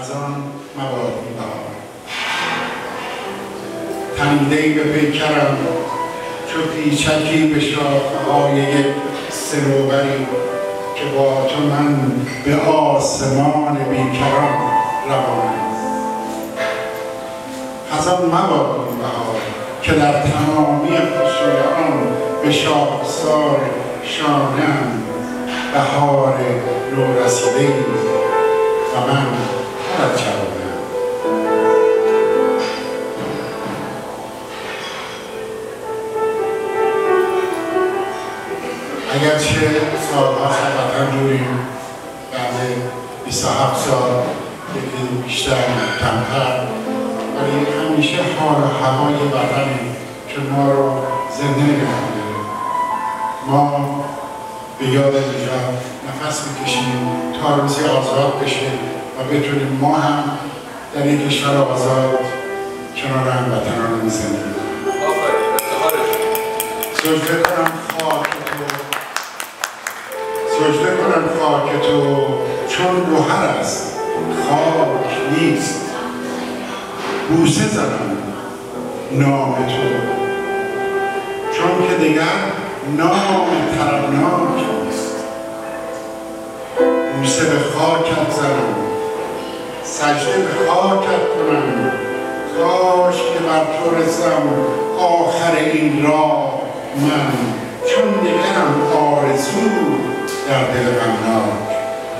از آن مباد بهار تنیده به پیکرم چو پیچکی به شاخهای یک سروبری که با تو من به آسمان بیکران روانم از آن مباد بهار که در تمامی فصول آن به شاخسار شانم بهار نورسیده و من پر از اگرچه سالها وطن دوریم بعد 27 سال یکی بیشتر کمتر ولی همیشه حال و هوای وطنی که ما رو زنده نگه ما به یاد نجات نفس می‌کشیم تا روزی آزاد بشه و بتونیم ما هم در یک کشور آزاد کنار هموطنانمون زندگی کنیم سجده کنم خاک تو. سجده کنم خاک تو. چون گوهر است. خاک نیست. بوسه زنم نام تو. چون که دیگر نام ترناک نیست. بوسه به خاکت زنم سجده به خاکت کنم کاش که بر تو رسم آخر این راه من. چون دیگرم آرزو در دل غمناک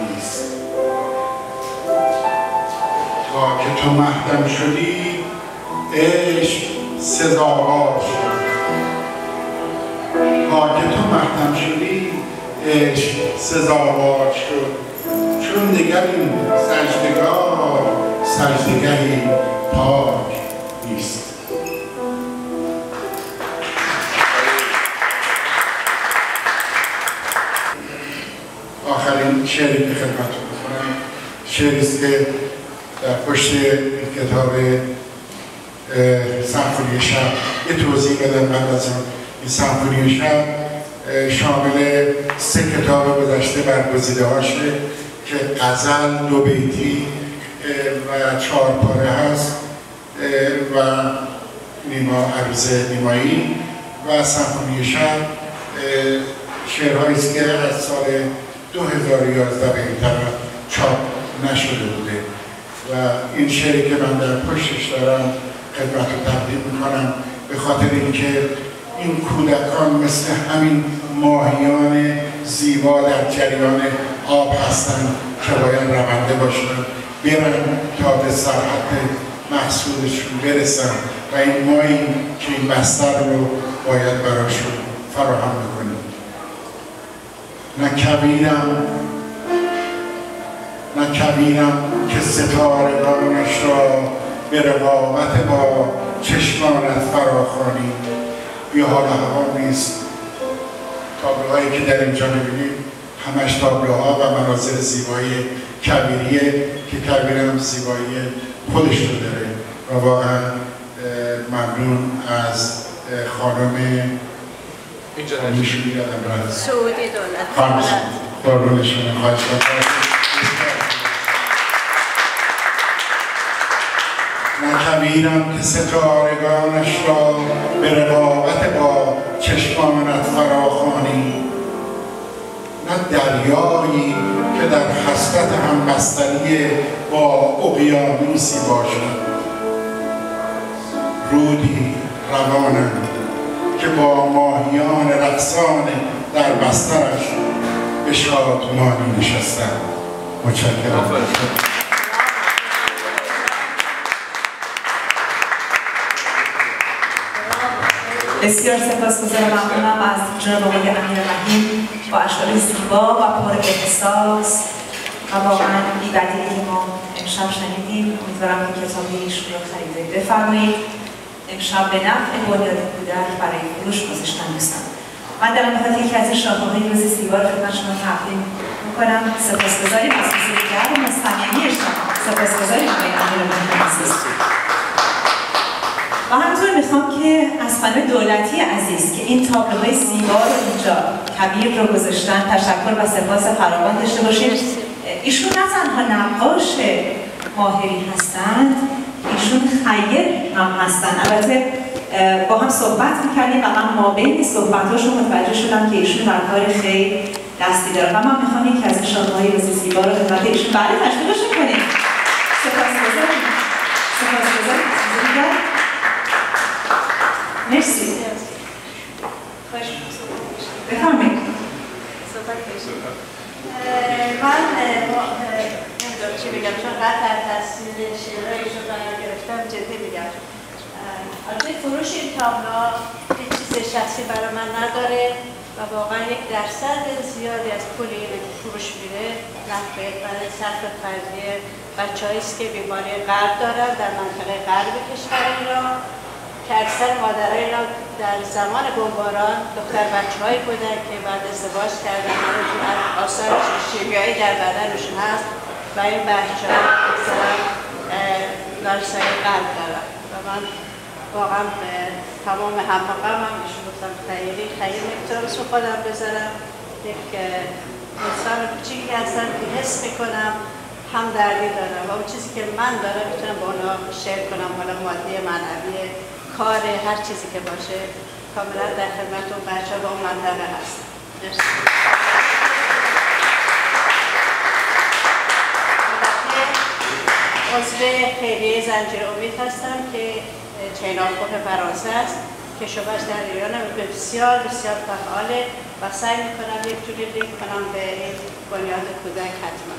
نیست. تا که تو مهدم شدی عشق سزاوار شد. تا که تو مهدم شدی عشق سزاوار شد. چون این سجدگاه سجدگهی پاک نیست. آخرین شعری که خدمتتون بخونم شعری است که در پشت کتاب سمفونی شب یه توضیح بدم بعد از این سمفونی شب شامل سه کتاب گذشته برگزیده هاشه که غزل دو بیتی چهار پاره هست و نیما عروض نیمایی و سمفونی شب شعرهایی که از سال 2011 به این طرف چاپ نشده بوده. و این شعری که من در پشتش دارم خدمت رو تقدیم می‌کنم به خاطر اینکه این کودکان مثل همین ماهیان زیبا در جریان آب هستند که باید رونده باشن. برن تا به سرحد محصولشون برسن و این مایی که این بستر رو باید براشون فراهم بکنیم. نه کبیرم نه کبیرم که ستارگانش را به رقابت با چشمانت فراخوانی. بیا حال هوا نیست. تابلوهایی که در اینجا می‌بینیم همش تابلوها و مناظر زیبایی کبیریه که کبیرم زیبایی خودش رو داره. و واقعا ممنون از خانم اینجا میشون یادم رد سعودی دولت. خانم خواهش کبیرم که ستارگانش را به رقابت با چشمانت فراخوانی نه دریایی که در حسرت همبستری با اقیانوسی باشد رودی روانم که با ماهیان رقصان در بسترش به شادمانی نشستم متشکرم. بسیار سپاسگزارم ممنونم از جناب آقای امیر رحیم با اشعار زیبا و پر احساس و واقعا بی‌بدیلی که ما امشب شنیدیم. امیدوارم که کتاب ایشون رو خریده بفرمایید. امشب به نفع بنیاد کودک برای فروش گذاشتن دوستان. من در خاطر یکی از این شاهکارهای روز زیبا رو خدمت شما تقدیم می‌کنم. سپاسگزاریم از حضور و صمیمی شما. سپاسگزاریم آقای امیر رحیم عزیز. و همینطور می‌خوام که از خانم دولتی عزیز که این تابلوهای زیبا رو اینجا کبیر رو گذاشتن تشکر و سپاس فراوان داشته باشید ایشون نه تنها نقاشه ماهری هستند ایشون خیر هم هستند البته با هم صحبت می‌کردیم و من ما بین صحبتاشون متوجه شدم که ایشون در کار خیر دستی دارن و من می‌خوام یکی از شادهای بسیار زیبا رو خدمت ایشون بعد تشکیلش کنیم سپاسگزارم. سپاسگزارم. مرسی. بفرمایید. من نمی‌دونم چی بگم چون قطع در تاثیر شعرهایشون قرار گرفتم جدی میگم. البته فروش این تابلا هیچ چیز شخصی برای من نداره و واقعا یک درصد زیادی از پولی فروش میره نفع برای صرف فرضی بچه که بیماری قلب دارن در منطقه غرب کشور ایران. که اکثر مادرای در زمان بمباران دختر بچه هایی بودن که بعد ازدواج کردن آثار شیمیایی در بدنشون هست و این بچه ها مثلا نارسایی قلب دارن. و من واقعا تمام همفقم هم ایشون گفتم خیلی خیلی نمی‌تونم خودم بذارم. یک انسان کوچیکی هستم که حس می‌کنم هم دردی دارم. و اون چیزی که من دارم می‌تونم با اونا شیر کنم حالا مادی معنوی کار هر چیزی که باشه کاملا در خدمت اون بچه با اون منطقه هست. عضو خیریه زنجیر امید هستم که چینان فرانسه است که شبهش در ایران بسیار بسیار فعاله و سعی می‌کنم یک جوری لینک کنم به بنیاد کودک حتما.